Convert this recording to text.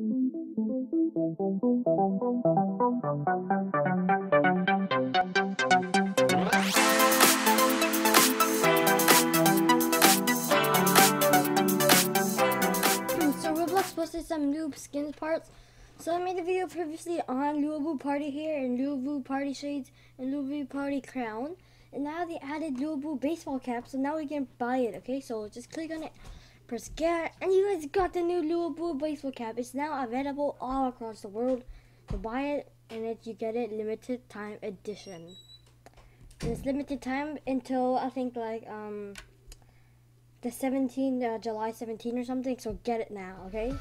Hmm, so Roblox posted some new skins parts. So I made a video previously on Luobu Party hair and Luobu Party shades and Luobu Party crown. And now they added Luobu baseball cap, so now we can buy it, okay? So just click on it, press get, and you guys got the new Luobu baseball cap. It's now available all across the world. So buy it, and if you get it, limited time edition. And it's limited time until, I think, like, um the 17th, uh, July 17 or something. So get it now, okay?